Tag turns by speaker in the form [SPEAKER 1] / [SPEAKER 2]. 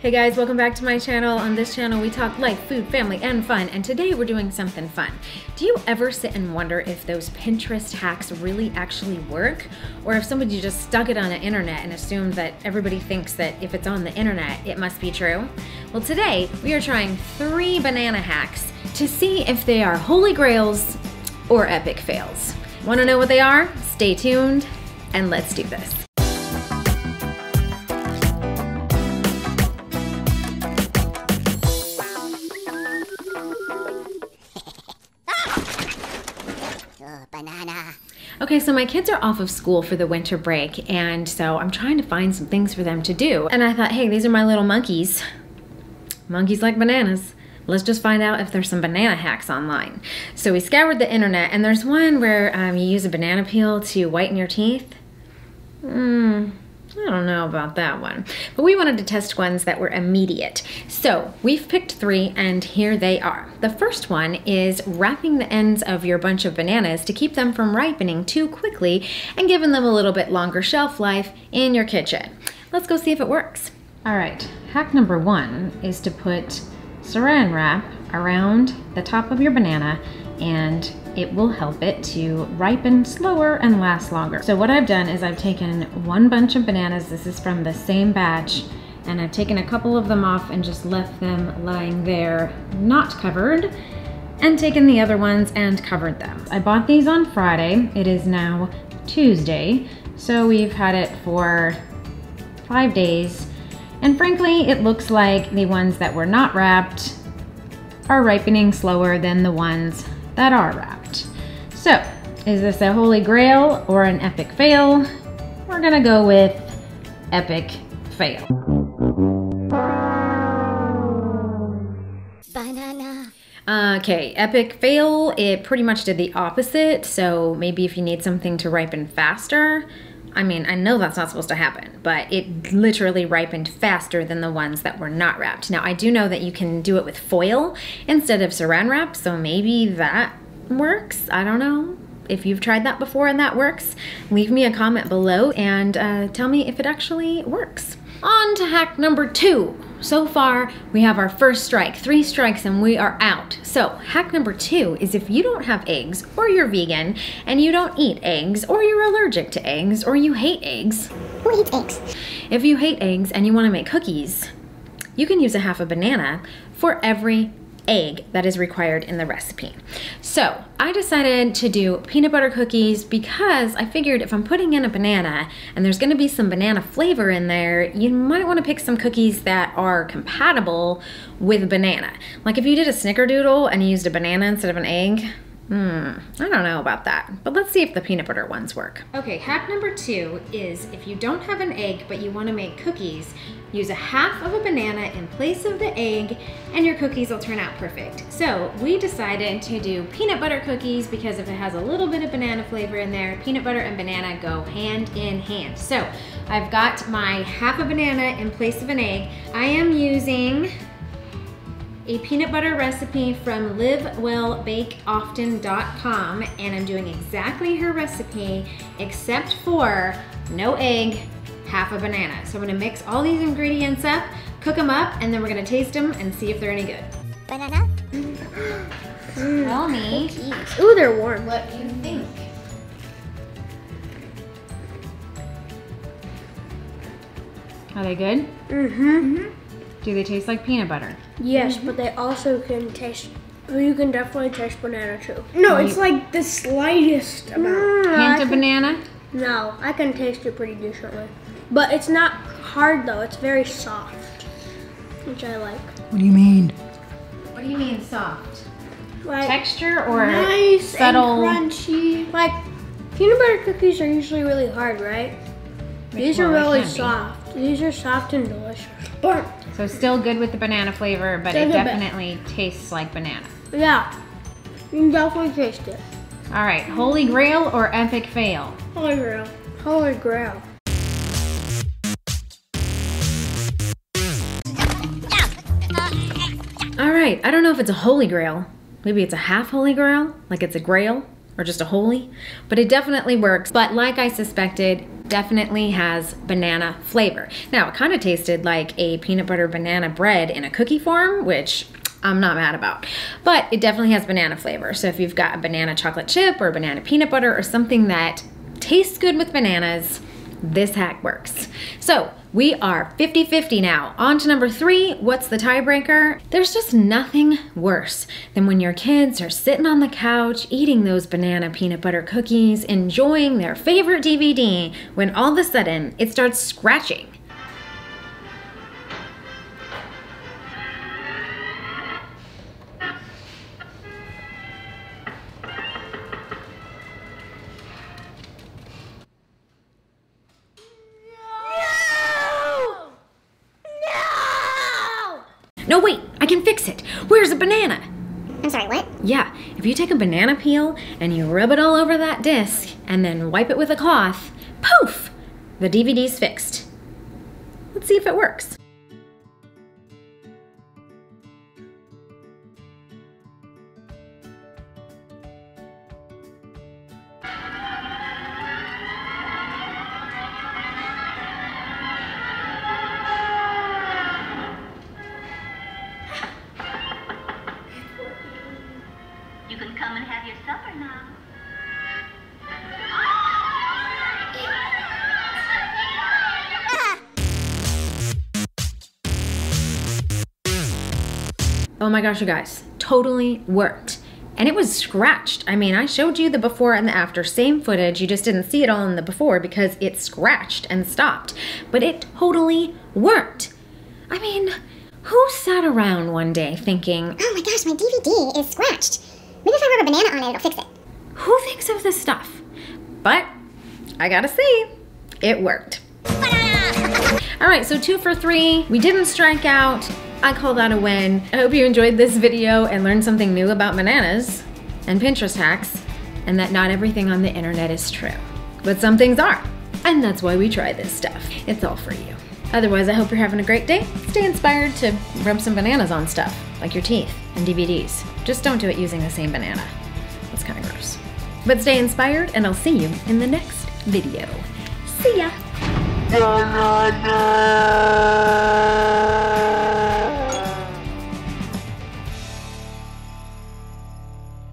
[SPEAKER 1] Hey guys, welcome back to my channel. On this channel, we talk life, food, family, and fun. And today we're doing something fun. Do you ever sit and wonder if those Pinterest hacks really actually work? Or if somebody just stuck it on the internet and assumed that everybody thinks that if it's on the internet, it must be true? Well, today we are trying three banana hacks to see if they are holy grails or epic fails. Want to know what they are? Stay tuned and let's do this. Okay, so my kids are off of school for the winter break, and so I'm trying to find some things for them to do. And I thought, hey, these are my little monkeys. Monkeys like bananas. Let's just find out if there's some banana hacks online. So we scoured the internet, and there's one where um, you use a banana peel to whiten your teeth. I don't know about that one. But we wanted to test ones that were immediate. So we've picked three and here they are. The first one is wrapping the ends of your bunch of bananas to keep them from ripening too quickly and giving them a little bit longer shelf life in your kitchen. Let's go see if it works. All right, hack number one is to put saran wrap around the top of your banana and it will help it to ripen slower and last longer. So what I've done is I've taken one bunch of bananas, this is from the same batch, and I've taken a couple of them off and just left them lying there not covered, and taken the other ones and covered them. I bought these on Friday, it is now Tuesday, so we've had it for five days, and frankly, it looks like the ones that were not wrapped are ripening slower than the ones that are wrapped. Is this a holy grail or an epic fail? We're gonna go with epic fail.
[SPEAKER 2] Banana.
[SPEAKER 1] Uh, okay, epic fail, it pretty much did the opposite. So maybe if you need something to ripen faster, I mean, I know that's not supposed to happen, but it literally ripened faster than the ones that were not wrapped. Now, I do know that you can do it with foil instead of saran wrap, so maybe that works. I don't know. If you've tried that before and that works, leave me a comment below and uh, tell me if it actually works. On to hack number two. So far, we have our first strike, three strikes, and we are out. So, hack number two is if you don't have eggs, or you're vegan, and you don't eat eggs, or you're allergic to eggs, or you hate eggs.
[SPEAKER 2] Who eats eggs?
[SPEAKER 1] If you hate eggs and you want to make cookies, you can use a half a banana for every egg that is required in the recipe. So I decided to do peanut butter cookies because I figured if I'm putting in a banana and there's gonna be some banana flavor in there, you might wanna pick some cookies that are compatible with banana. Like if you did a snickerdoodle and you used a banana instead of an egg, Hmm, I don't know about that, but let's see if the peanut butter ones work. Okay, hack number two is if you don't have an egg but you want to make cookies, use a half of a banana in place of the egg and your cookies will turn out perfect. So we decided to do peanut butter cookies because if it has a little bit of banana flavor in there, peanut butter and banana go hand in hand. So I've got my half a banana in place of an egg. I am using a peanut butter recipe from livewellbakeoften.com and I'm doing exactly her recipe except for no egg, half a banana. So I'm gonna mix all these ingredients up, cook them up, and then we're gonna taste them and see if they're any good.
[SPEAKER 2] Banana?
[SPEAKER 1] Tell me
[SPEAKER 3] Ooh, they're warm.
[SPEAKER 1] what do you think. Are they good?
[SPEAKER 3] Mm-hmm.
[SPEAKER 1] Do they taste like peanut butter?
[SPEAKER 3] Yes, but they also can taste. You can definitely taste banana too. No,
[SPEAKER 1] Right.
[SPEAKER 3] it's like the slightest amount.
[SPEAKER 1] Hint of banana?
[SPEAKER 3] No, I can taste it pretty decently, but it's not hard though. It's very soft, which I like.
[SPEAKER 1] What do you mean? What do you mean soft?
[SPEAKER 3] Like
[SPEAKER 1] Texture or
[SPEAKER 3] nice
[SPEAKER 1] subtle?
[SPEAKER 3] and crunchy. Like peanut butter cookies are usually really hard, right? These are
[SPEAKER 1] Well, they
[SPEAKER 3] really
[SPEAKER 1] can be.
[SPEAKER 3] soft. These are soft and delicious. But
[SPEAKER 1] So still good with the banana flavor, but it
[SPEAKER 3] Still good,
[SPEAKER 1] definitely tastes like banana.
[SPEAKER 3] yeah, you can definitely taste it.
[SPEAKER 1] All right, holy grail or epic fail?
[SPEAKER 3] Holy grail. Holy grail.
[SPEAKER 1] All right, I don't know if it's a holy grail. Maybe it's a half holy grail, like it's a grail or just a holy, but it definitely works. But like I suspected, definitely has banana flavor. Now, it kind of tasted like a peanut butter banana bread in a cookie form, which I'm not mad about. But it definitely has banana flavor. So if you've got a banana chocolate chip or banana peanut butter or something that tastes good with bananas, this hack works. So we are 50-50 now. On to number three, what's the tiebreaker? There's just nothing worse than when your kids are sitting on the couch eating those banana peanut butter cookies, enjoying their favorite DVD, when all of a sudden it starts scratching. No, wait, I can fix it. Where's a banana?
[SPEAKER 2] I'm sorry, what?
[SPEAKER 1] Yeah, if you take a banana peel and you rub it all over that disc and then wipe it with a cloth, poof, the DVD's fixed. Let's see if it works. Oh my gosh, you guys, totally worked. And it was scratched. I mean, I showed you the before and the after, same footage. You just didn't see it all in the before because it scratched and stopped. But it totally worked. I mean, who sat around one day thinking,
[SPEAKER 2] Oh my gosh, my DVD is scratched. Maybe if I rub a banana on it, it'll fix it.
[SPEAKER 1] who thinks of this stuff? But I gotta say, it worked. All right, so two for three. We didn't strike out. I call that a win. I hope you enjoyed this video and learned something new about bananas and Pinterest hacks and that not everything on the internet is true. But some things are. And that's why we try this stuff. It's all for you. Otherwise, I hope you're having a great day. Stay inspired to rub some bananas on stuff, like your teeth and DVDs. Just don't do it using the same banana. That's kind of gross. But stay inspired, and I'll see you in the next video. See ya!
[SPEAKER 4] Banana!